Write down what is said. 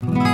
Yeah.